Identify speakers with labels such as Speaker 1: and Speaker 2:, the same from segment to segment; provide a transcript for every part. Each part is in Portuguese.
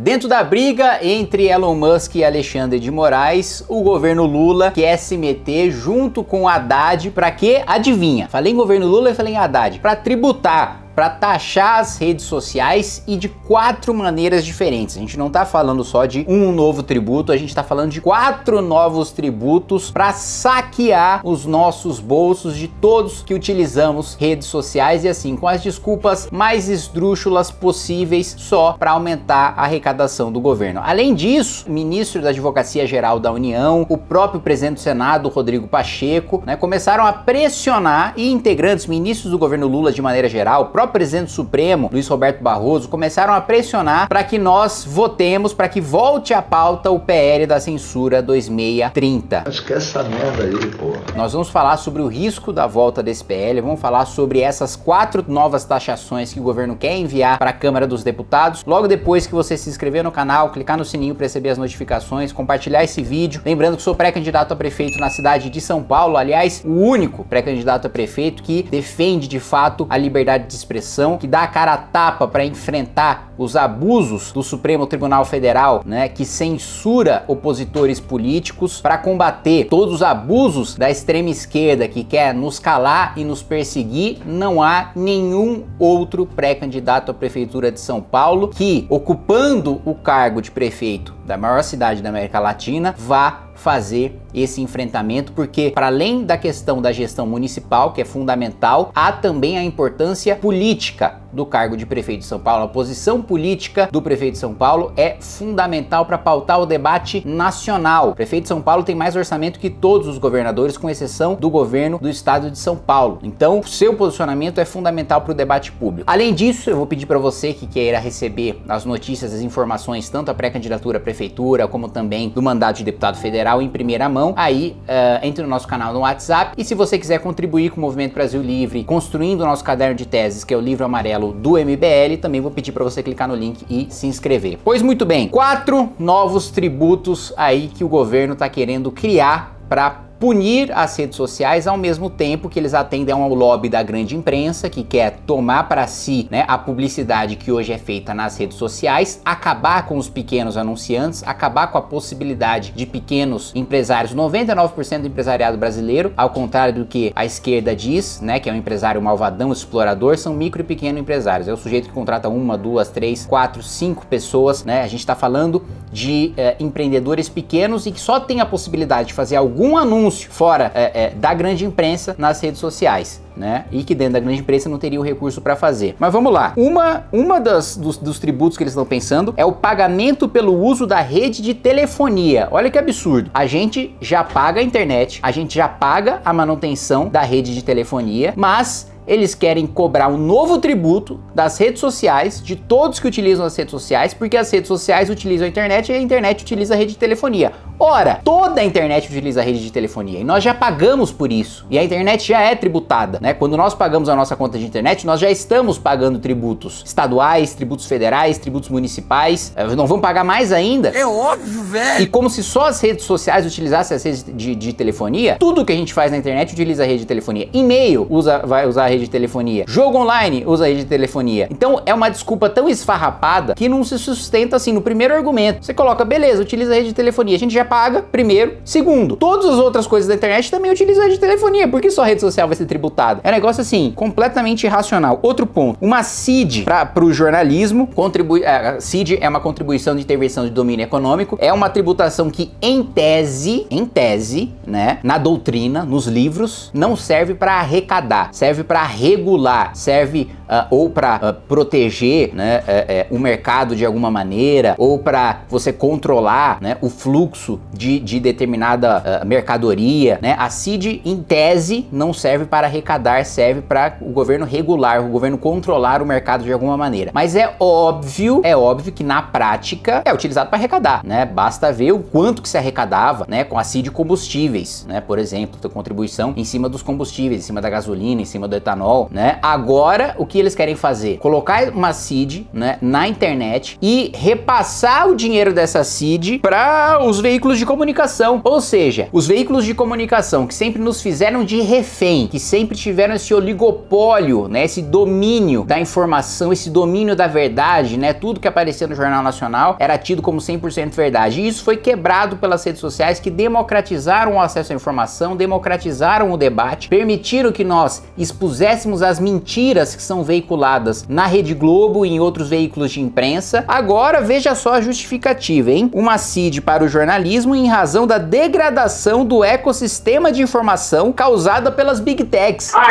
Speaker 1: Dentro da briga entre Elon Musk e Alexandre de Moraes, o governo Lula quer se meter junto com Haddad para que adivinha? Falei em governo Lula e falei em Haddad, para tributar para taxar as redes sociais e de quatro maneiras diferentes. A gente não está falando só de um novo tributo, a gente está falando de quatro novos tributos para saquear os nossos bolsos de todos que utilizamos redes sociais e assim com as desculpas mais esdrúxulas possíveis só para aumentar a arrecadação do governo. Além disso, o ministro da Advocacia Geral da União, o próprio presidente do Senado, Rodrigo Pacheco, né, começaram a pressionar e integrantes, ministros do governo Lula de maneira geral, o próprio próprio presidente supremo, Luiz Roberto Barroso, começaram a pressionar para que nós votemos, para que volte à pauta o PL da censura 2630.
Speaker 2: Acho que essa merda aí, pô.
Speaker 1: Nós vamos falar sobre o risco da volta desse PL, vamos falar sobre essas quatro novas taxações que o governo quer enviar para a Câmara dos Deputados. Logo depois que você se inscrever no canal, clicar no sininho para receber as notificações, compartilhar esse vídeo. Lembrando que sou pré-candidato a prefeito na cidade de São Paulo, aliás, o único pré-candidato a prefeito que defende de fato a liberdade de expressão que dá a cara a tapa para enfrentar os abusos do Supremo Tribunal Federal, né, que censura opositores políticos para combater todos os abusos da extrema esquerda que quer nos calar e nos perseguir, não há nenhum outro pré-candidato à prefeitura de São Paulo que, ocupando o cargo de prefeito da maior cidade da América Latina, vá fazer esse enfrentamento, porque para além da questão da gestão municipal, que é fundamental, há também a importância política do cargo de prefeito de São Paulo. A posição política do prefeito de São Paulo é fundamental para pautar o debate nacional. O prefeito de São Paulo tem mais orçamento que todos os governadores, com exceção do governo do estado de São Paulo. Então, seu posicionamento é fundamental para o debate público. Além disso, eu vou pedir para você que queira receber as notícias, as informações, tanto a pré-candidatura à prefeitura, como também do mandato de deputado federal em primeira mão, aí uh, entre no nosso canal no WhatsApp. E se você quiser contribuir com o Movimento Brasil Livre, construindo o nosso caderno de teses, que é o livro amarelo do MBL, também vou pedir para você clicar no link e se inscrever. Pois muito bem, quatro novos tributos aí que o governo está querendo criar para punir as redes sociais ao mesmo tempo que eles atendem ao lobby da grande imprensa que quer tomar para si né, a publicidade que hoje é feita nas redes sociais, acabar com os pequenos anunciantes, acabar com a possibilidade de pequenos empresários, 99% do empresariado brasileiro, ao contrário do que a esquerda diz, né, que é um empresário malvadão, explorador, são micro e pequeno empresários. É o sujeito que contrata uma, duas, três, quatro, cinco pessoas, né? A gente está falando de é, empreendedores pequenos e que só tem a possibilidade de fazer algum anúncio anúncio fora é, é, da grande imprensa nas redes sociais. Né? E que dentro da grande imprensa não teria o recurso para fazer. Mas vamos lá. Uma, uma das, dos, dos tributos que eles estão pensando é o pagamento pelo uso da rede de telefonia. Olha que absurdo. A gente já paga a internet, a gente já paga a manutenção da rede de telefonia, mas eles querem cobrar um novo tributo das redes sociais, de todos que utilizam as redes sociais, porque as redes sociais utilizam a internet e a internet utiliza a rede de telefonia. Ora, toda a internet utiliza a rede de telefonia e nós já pagamos por isso. E a internet já é tributada, né? Quando nós pagamos a nossa conta de internet, nós já estamos pagando tributos estaduais, tributos federais, tributos municipais. Eh, não vamos pagar mais ainda.
Speaker 2: É óbvio, velho.
Speaker 1: E como se só as redes sociais utilizassem as redes de, de telefonia, tudo que a gente faz na internet utiliza a rede de telefonia. E-mail usa, vai usar a rede de telefonia. Jogo online usa rede de telefonia. Então é uma desculpa tão esfarrapada que não se sustenta assim no primeiro argumento. Você coloca, beleza, utiliza a rede de telefonia. A gente já paga, primeiro. Segundo, todas as outras coisas da internet também utilizam a rede de telefonia. Por que só rede social vai ser tributada? É um negócio assim, completamente irracional. Outro ponto, uma CID para o jornalismo, contribui, é, a CID é uma contribuição de intervenção de domínio econômico, é uma tributação que em tese, em tese, né, na doutrina, nos livros, não serve para arrecadar, serve para regular, serve uh, ou para uh, ah, proteger né, uh, o mercado de alguma maneira, ou para você controlar né, o fluxo de, de determinada mercadoria. Né? A CID, em tese, não serve para arrecadar, serve para o governo regular, o governo controlar o mercado de alguma maneira. Mas é óbvio, é óbvio que na prática é utilizado para arrecadar, né? Basta ver o quanto que se arrecadava, né, com a CID combustíveis, né? Por exemplo, contribuição em cima dos combustíveis, em cima da gasolina, em cima do etanol etanol, né? Agora o que eles querem fazer? Colocar uma seed, né, na internet e repassar o dinheiro dessa seed para os veículos de comunicação. Ou seja, os veículos de comunicação que sempre nos fizeram de refém, que sempre tiveram esse oligopólio, né, esse domínio da informação, esse domínio da verdade, né? Tudo que aparecia no Jornal Nacional era tido como 100% verdade. E isso foi quebrado pelas redes sociais que democratizaram o acesso à informação, democratizaram o debate, permitiram que nós expuséssemos as mentiras que são veiculadas na Rede Globo e em outros veículos de imprensa. Agora veja só a justificativa, hein? Uma CID para o jornalismo em razão da degradação do ecossistema de informação causada pelas Big Techs.
Speaker 3: Ah.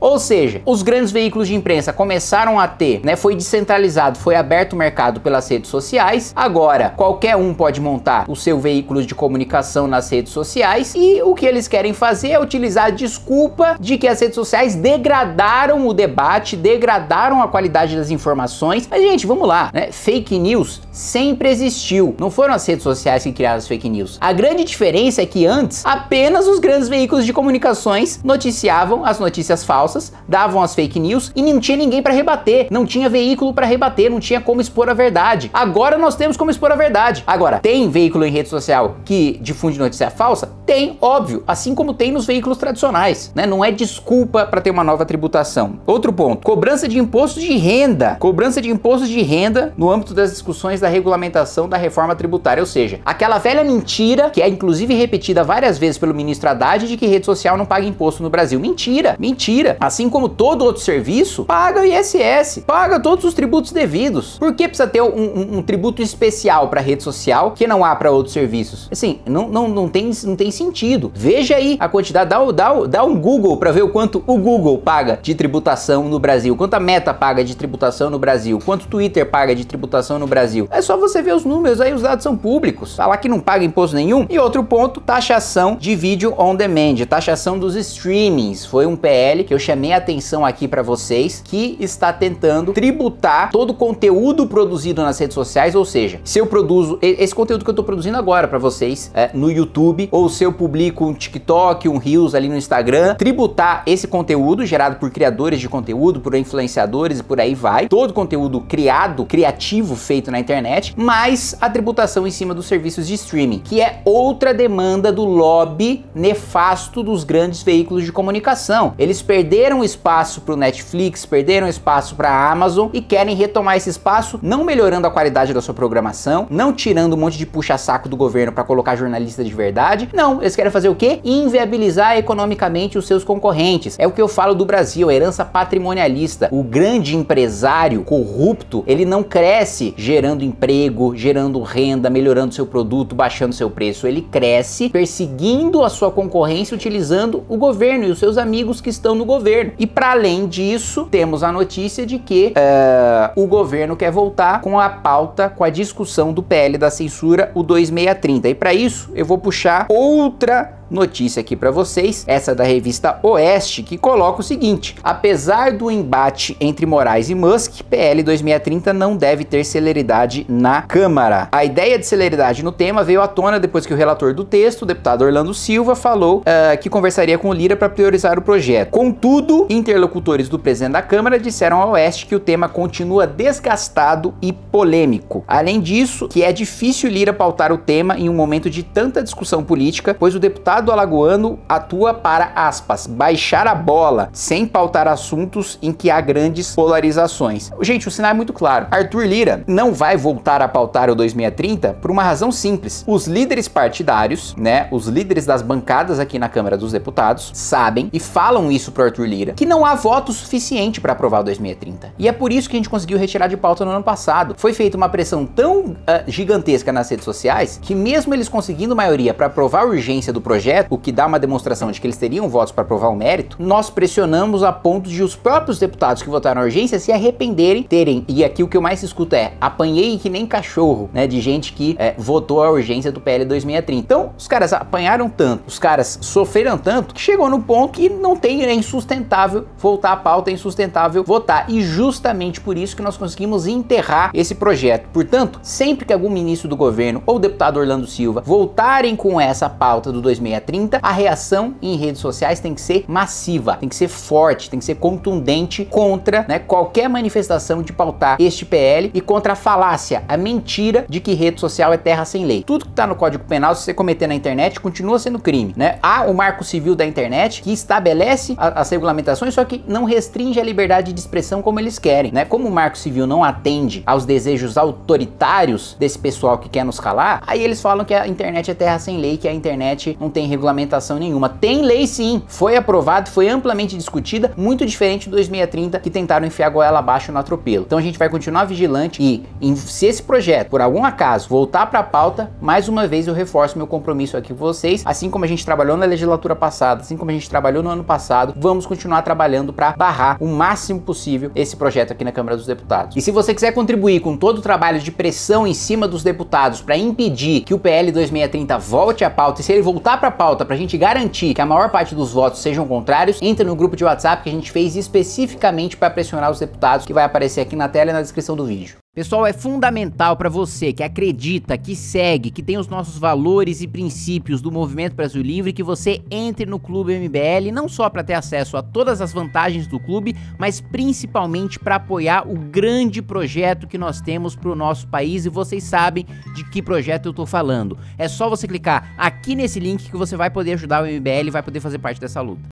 Speaker 1: Ou seja, os grandes veículos de imprensa começaram a ter, né, foi descentralizado, foi aberto o mercado pelas redes sociais. Agora, qualquer um pode montar o seu veículo de comunicação nas redes sociais e o que eles querem fazer é utilizar a desculpa de que as redes sociais degradaram o debate, degradaram a qualidade das informações. Mas gente, vamos lá, né? Fake news sempre existiu. Não foram as redes sociais que criaram as fake news. A grande diferença é que antes apenas os grandes veículos de comunicações noticiavam as notícias falsas, davam as fake news e não tinha ninguém para rebater, não tinha veículo para rebater, não tinha como expor a verdade. Agora nós temos como expor a verdade. Agora, tem veículo em rede social que difunde notícia falsa? Tem, óbvio, assim como tem nos veículos tradicionais, né? Não é desculpa para ter uma nova tributação. Outro ponto, cobrança de imposto de renda. Cobrança de imposto de renda no âmbito das discussões da regulamentação da reforma tributária, ou seja, aquela velha mentira que é inclusive repetida várias vezes pelo ministro Haddad de que rede social não paga imposto no Brasil. Mentira, mentira. Assim como todo outro serviço, paga o ISS, paga todos os tributos devidos. Por que precisa ter um, um, um tributo especial para rede social que não há para outros serviços? Assim, não, não, não, tem, não tem sentido. Veja aí a quantidade, dá, dá, dá um Google para ver o quanto o Google paga de tributação no Brasil, quanto a Meta paga de tributação no Brasil, quanto o Twitter paga de tributação no Brasil. É só você ver os números aí, os dados são públicos. Falar que não paga imposto nenhum. E outro ponto, taxação de vídeo on demand, taxação dos streamings. Foi um PL que eu chamei a atenção aqui para vocês, que está tentando tributar todo o conteúdo produzido nas redes sociais, ou seja, se eu produzo esse conteúdo que eu tô produzindo agora para vocês é, no YouTube, ou se eu publico um TikTok, um Reels ali no Instagram, tributar esse conteúdo gerado por criadores de conteúdo, por influenciadores e por aí vai, todo conteúdo criado, criativo feito na internet, mais a tributação em cima dos serviços de streaming, que é outra demanda do lobby nefasto dos grandes veículos de comunicação. Eles perderam espaço para o Netflix, perderam espaço para a Amazon e querem retomar esse espaço, não melhorando a qualidade da sua programação, não tirando um monte de puxa-saco do governo para colocar jornalista de verdade. Não, eles querem fazer o quê? Inviabilizar economicamente os seus concorrentes. É o que eu falo do Brasil, a herança patrimonialista. O grande empresário corrupto, ele não cresce gerando emprego, gerando renda, melhorando seu produto, baixando seu preço. Ele cresce perseguindo a sua concorrência, utilizando o governo e os seus amigos que estão no governo. E para além disso, temos a notícia de que uh, o governo quer voltar com a pauta, com a discussão do PL da censura, o 2630. E para isso, eu vou puxar outra notícia aqui para vocês, essa da revista Oeste, que coloca o seguinte: apesar do embate entre Moraes e Musk, PL 2630 não deve ter celeridade na Câmara. A ideia de celeridade no tema veio à tona depois que o relator do texto, o deputado Orlando Silva, falou uh, que conversaria com o Lira para priorizar o projeto. Contudo, interlocutores do presidente da Câmara disseram ao Oeste que o tema continua desgastado e polêmico. Além disso, que é difícil Lira pautar o tema em um momento de tanta discussão política, pois o deputado alagoano atua para, aspas, baixar a bola, sem pautar assuntos em que há grandes polarizações. Gente, o sinal é muito claro. Arthur Lira não vai voltar a pautar o 2630 por uma razão simples. Os líderes partidários, né, os líderes das bancadas aqui na Câmara dos Deputados, sabem e falam isso pro Arthur Lira, que não há voto suficiente para aprovar o 2630. E é por isso que a gente conseguiu retirar de pauta no ano passado. Foi feita uma pressão tão uh, gigantesca nas redes sociais que mesmo eles conseguindo maioria para aprovar a urgência do projeto, o que dá uma demonstração de que eles teriam votos para aprovar o mérito, nós pressionamos a ponto de os próprios deputados que votaram a urgência se arrependerem, terem, e aqui o que eu mais escuto é, apanhei que nem cachorro, né, de gente que é, votou a urgência do PL 2630. Então, os caras apanharam tanto, os caras sofreram tanto, que chegou no ponto que não tem, é insustentável voltar a pauta, é insustentável votar. E justamente por isso que nós conseguimos enterrar esse projeto. Portanto, sempre que algum ministro do governo ou deputado Orlando Silva voltarem com essa pauta do 2630, 2630, a reação em redes sociais tem que ser massiva, tem que ser forte, tem que ser contundente contra né, qualquer manifestação de pautar este PL e contra a falácia, a mentira de que rede social é terra sem lei. Tudo que está no Código Penal, se você cometer na internet, continua sendo crime. Né? Há o Marco Civil da internet que estabelece a, as regulamentações, só que não restringe a liberdade de expressão como eles querem. Né? Como o Marco Civil não atende aos desejos autoritários desse pessoal que quer nos calar, aí eles falam que a internet é terra sem lei, que a internet não tem regulamentação nenhuma. Tem lei sim, foi aprovado, foi amplamente discutida, muito diferente do 2630 que tentaram enfiar a goela abaixo no atropelo. Então a gente vai continuar vigilante e se esse projeto, por algum acaso, voltar para a pauta, mais uma vez eu reforço meu compromisso aqui com vocês, assim como a gente trabalhou na legislatura passada, assim como a gente trabalhou no ano passado, vamos continuar trabalhando para barrar o máximo possível esse projeto aqui na Câmara dos Deputados. E se você quiser contribuir com todo o trabalho de pressão em cima dos deputados para impedir que o PL 2630 volte à pauta e se ele voltar para pauta para a gente garantir que a maior parte dos votos sejam contrários, entre no grupo de WhatsApp que a gente fez especificamente para pressionar os deputados, que vai aparecer aqui na tela e na descrição do vídeo. Pessoal, é fundamental para você que acredita, que segue, que tem os nossos valores e princípios do Movimento Brasil Livre, que você entre no Clube MBL, não só para ter acesso a todas as vantagens do clube, mas principalmente para apoiar o grande projeto que nós temos para o nosso país e vocês sabem de que projeto eu estou falando. É só você clicar aqui nesse link que você vai poder ajudar o MBL e vai poder fazer parte dessa luta.